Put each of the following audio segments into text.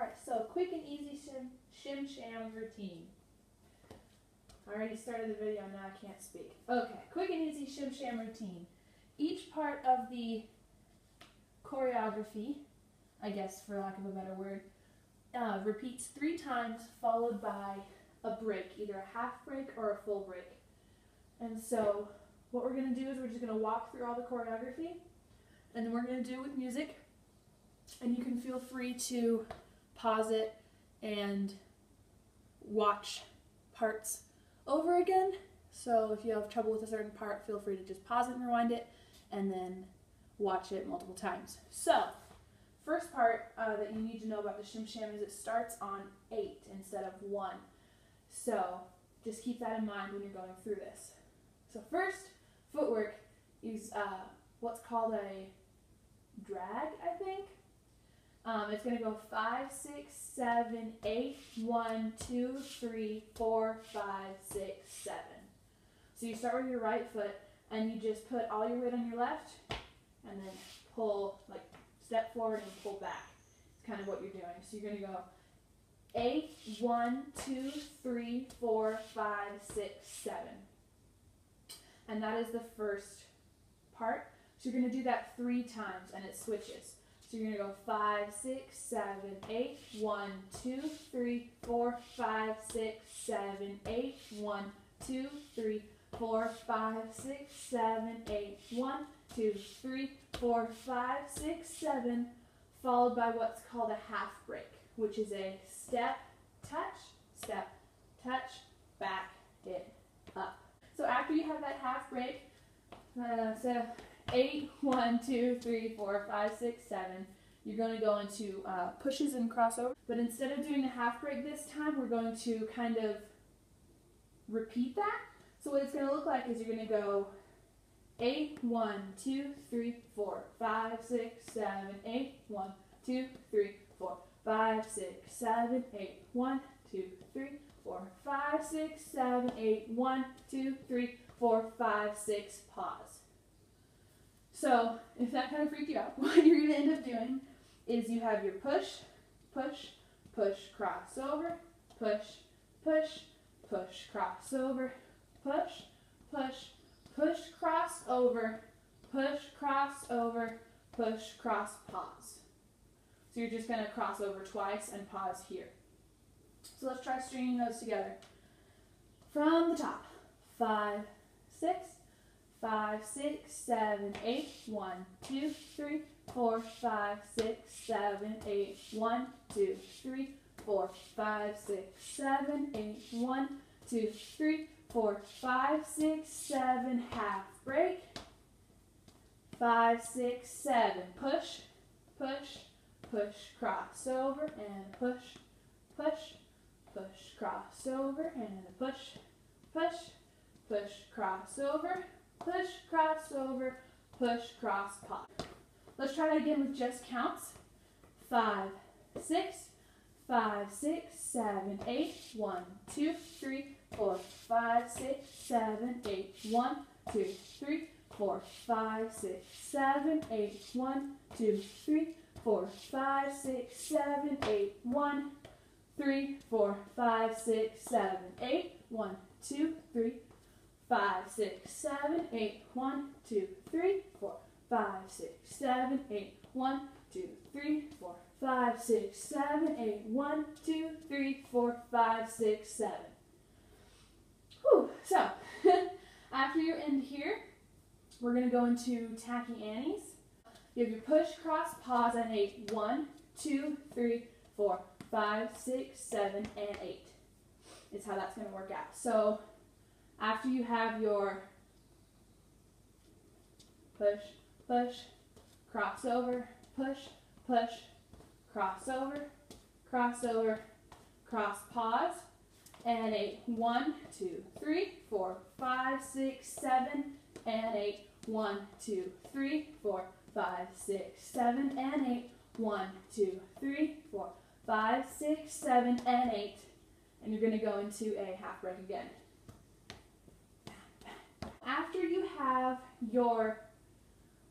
Alright, so quick and easy shim, shim sham routine. I already started the video, now I can't speak. Okay, quick and easy shim sham routine. Each part of the choreography, I guess for lack of a better word, uh, repeats three times followed by a break, either a half break or a full break. And so what we're going to do is we're just going to walk through all the choreography and then we're going to do it with music. And you can feel free to pause it and watch parts over again. So if you have trouble with a certain part, feel free to just pause it and rewind it and then watch it multiple times. So, first part uh, that you need to know about the Shim Sham is it starts on 8 instead of 1. So, just keep that in mind when you're going through this. So first, footwork is uh, what's called a drag, I think. Um, it's going to go five, six, seven, eight, one, two, three, four, five, six, seven. So you start with your right foot and you just put all your weight on your left and then pull, like step forward and pull back. It's kind of what you're doing. So you're going to go eight, one, two, three, four, five, six, seven. And that is the first part. So you're going to do that three times and it switches. So you're going to go five, six, seven, eight, one, two, three, four, five, six, seven, eight, one, two, three, four, five, six, seven, eight, one, two, three, four, five, six, seven, followed by what's called a half break, which is a step, touch, step, touch, back, in, up. So after you have that half break, uh, so eight, one, two, three, four, five, six, seven. You're going to go into uh, pushes and crossover. But instead of doing the half break this time, we're going to kind of repeat that. So what it's going to look like is you're going to go eight, one, two, three, four, five, six, seven, eight, one, two, three, four, five, six, seven, eight, one, two, three, four, five, six, seven, eight, one, two, three, four, five, six, pause. So if that kind of freaked you out, what you're going to end up doing is you have your push, push, push, cross over, push, push, push, cross over, push, push, push, cross over, push, cross over, push, cross, pause. So you're just going to cross over twice and pause here. So let's try stringing those together. From the top, five, six, five, six, seven, eight, one, two, three, four, five, six, seven, eight, one, two, three, four, five, six, seven, eight, one, two, three, four, five, six, seven, half break. Five, six, seven, push, push, push, crossover, and push, push, push, crossover, and push, push, push, crossover, push, crossover, push, cross, pop. Let's try that again with just counts. Five, six, five, six, seven, eight, one, two, three, four, five, six, seven, eight, one, two, three, four, five, six, seven, eight, one, two, three, four, five, six, seven, eight, one, three, four, five, six, seven, eight, one, two, three, five, six, seven, eight, one, two, three, four, five, six, seven, eight, one, two, three, four, five, six, seven, eight, one, two, three, four, five, six, seven. Whew. So, after you end here, we're going to go into tacky Annie's. You have your push, cross, pause, and eight. One, two, three, four, five, six, seven, and eight. Is how that's going to work out. So, after you have your push, push, crossover, push, push, crossover, crossover, cross, over, cross, pause, and eight. One, two, three, four, five, six, seven, and eight. One, two, three, four, five, six, seven, and eight. One, two, three, four, five, six, seven, and eight. And you're going to go into a half break again. After you have your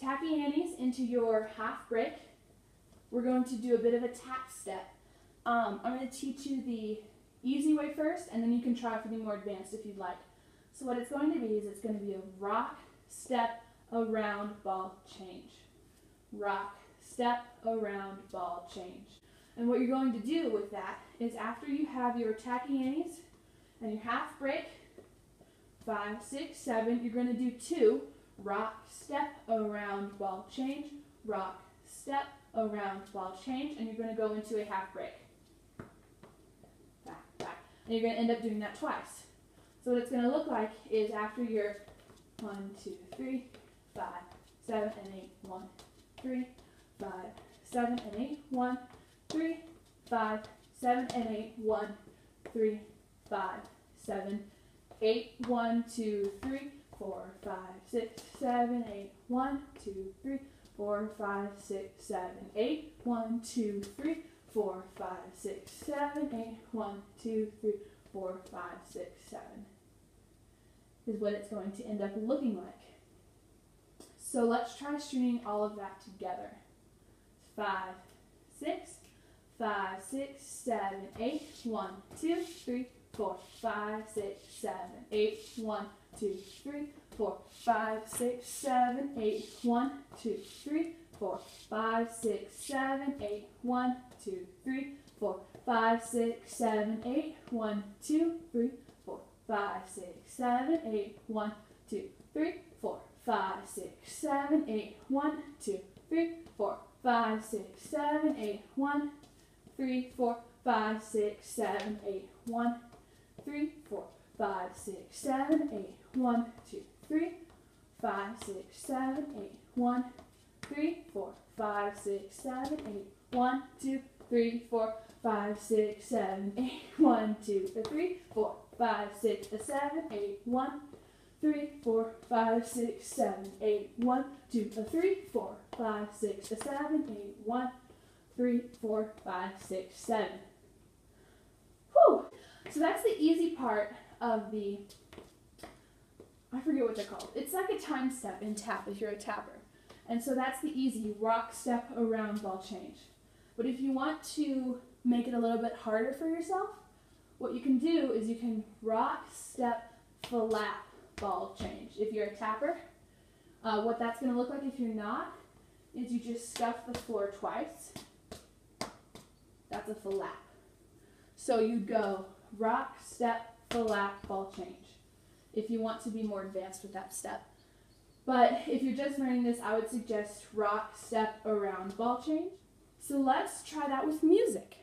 tacky Annie's into your half break, we're going to do a bit of a tap step. Um, I'm going to teach you the easy way first, and then you can try for the more advanced if you'd like. So what it's going to be is it's going to be a rock, step, around, ball, change. Rock, step, around, ball, change. And what you're going to do with that is after you have your tacky Annies and your half break, five, six, seven, you're going to do two, rock, step, around, ball, change, rock, step, around, ball, change, and you're going to go into a half break. Back, back. And you're going to end up doing that twice. So what it's going to look like is after your one, two, three, five, seven, and eight, one, three, five, seven, and eight, one, three, five, seven, and eight, one, three, five, seven, eight, one, two, three, four, five, six, seven, eight, one, two, three, four, five, six, seven, eight, one, two, three, four, five, six, seven, eight, one, two, three, four, five, six, seven. Is what it's going to end up looking like. So let's try stringing all of that together. Five, six, five, six, seven, eight, one, two, three, four, five, six, seven, eight, one, two, three, four, five, six, seven, eight, one, two, three, four, five, six, seven, eight, one, two, three, four, five, six, seven, eight, one, two, three, four, five, six, seven, eight, one, two, three, four, five, six, seven, eight, one, two, three, four, five, six, seven, eight, one, three, four, five, six, seven, eight, one, three, four, five, six, seven, eight, one, two, three, five, six, seven, eight, one, three, four, five, six, seven, eight, one, two, three, four, five, six, seven, eight, one, two, three, four, five, six, seven, eight, one, three, four, five, six, seven, eight, one, two, three, four, five, six, seven, eight, one, three, four, five, six, seven. Whew. So that's the easy part of the, I forget what they're called. It's like a time step in tap if you're a tapper. And so that's the easy rock, step, around, ball change. But if you want to make it a little bit harder for yourself, what you can do is you can rock, step, flap, ball change. If you're a tapper, uh, what that's going to look like if you're not is you just scuff the floor twice. That's a flap. So you go rock, step, flap, ball change. If you want to be more advanced with that step. But if you're just learning this, I would suggest rock, step, around, ball change. So let's try that with music.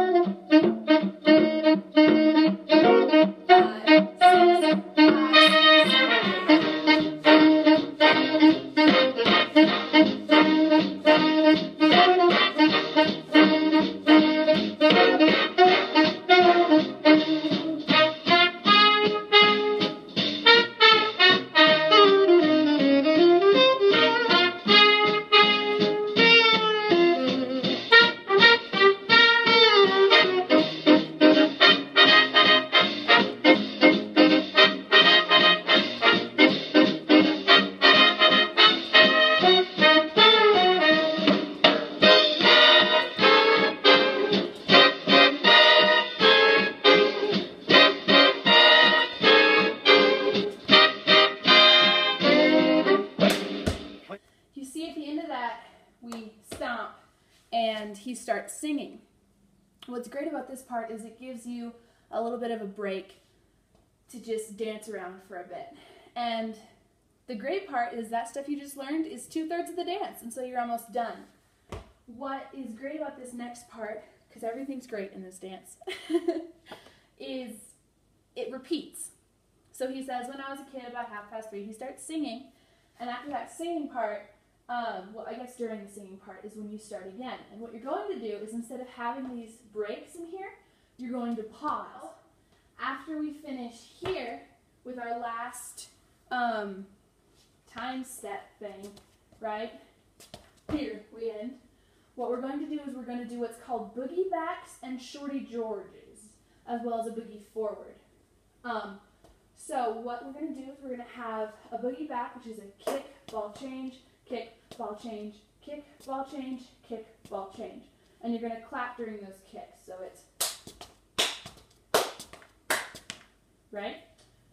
What's great about this part is it gives you a little bit of a break to just dance around for a bit. And the great part is that stuff you just learned is two thirds of the dance, and so you're almost done. What is great about this next part, because everything's great in this dance, is it repeats. So he says, When I was a kid, about half past three, he starts singing, and after that singing part, um, well, I guess during the singing part is when you start again. And what you're going to do is instead of having these breaks in here, you're going to pause. After we finish here with our last um, time step thing, right? Here we end. What we're going to do is we're going to do what's called boogie backs and shorty Georges, as well as a boogie forward. Um, so what we're going to do is we're going to have a boogie back, which is a kick, ball change, kick, ball change, kick, ball change, kick, ball change. And you're going to clap during those kicks. So it's right?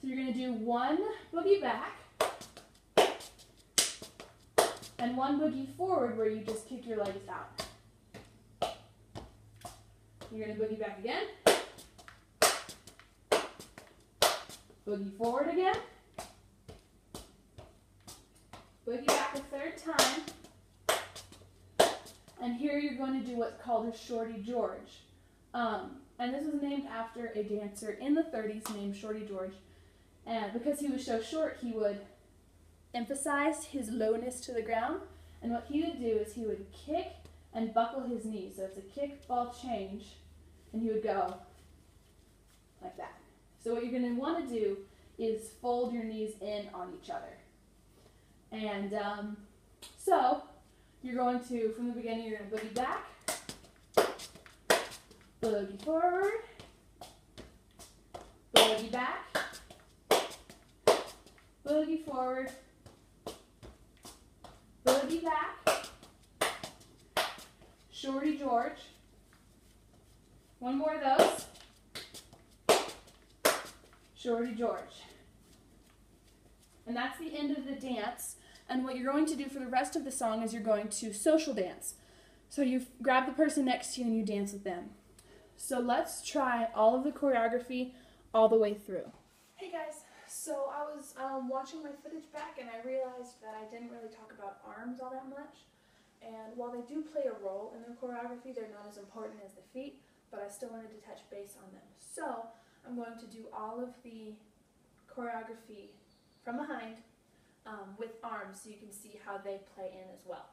So you're going to do one boogie back and one boogie forward where you just kick your legs out. You're going to boogie back again. Boogie forward again. Boogie back third time. And here you're going to do what's called a Shorty George. Um, and this was named after a dancer in the 30s named Shorty George. And because he was so short, he would emphasize his lowness to the ground. And what he would do is he would kick and buckle his knees. So it's a kick, ball, change, and he would go like that. So what you're going to want to do is fold your knees in on each other. And um, so you're going to, from the beginning, you're going to boogie back, boogie forward, boogie back, boogie forward, boogie back, shorty George. One more of those. Shorty George. And that's the end of the dance. And what you're going to do for the rest of the song is you're going to social dance. So you grab the person next to you and you dance with them. So let's try all of the choreography all the way through. Hey guys, so I was um, watching my footage back and I realized that I didn't really talk about arms all that much. And while they do play a role in the choreography, they're not as important as the feet, but I still wanted to touch base on them. So I'm going to do all of the choreography from behind um, with arms so you can see how they play in as well.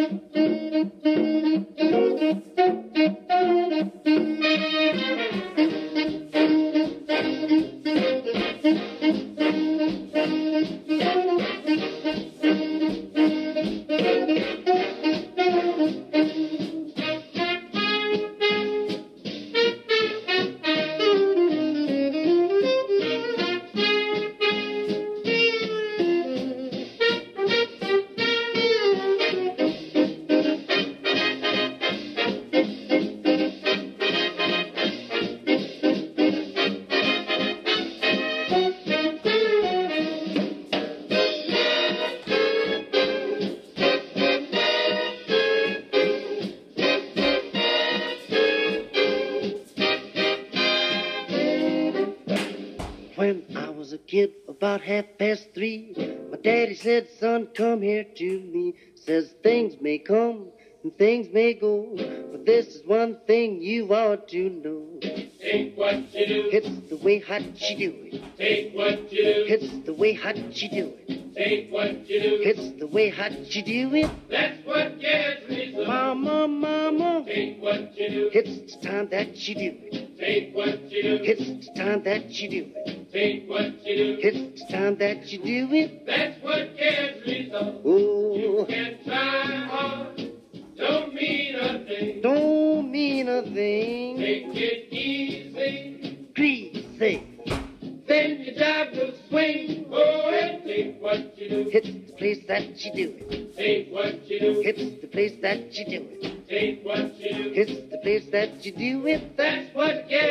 about half past three, my daddy said, son, come here to me. Says things may come and things may go, but this is one thing you ought to know. Take what you do, It's the way how she do it. take what you do, It's the way how she do it. take what you do. It's the way how she do it. That's what gets me so. Mama, mama. Take what you do, It's the time that she do it. take what you do, It's the time that she do it. Take what you do. It's the time that you do it. That's what gets me so. Oh, You can try hard, don't mean a thing. don't mean a thing. Take it easy, Greasy. then your job will swing. Oh, and take what you do, It's the place that you do it. take what you do, It's the place that you do it. take what you do. It's the place that you do it. That's what gets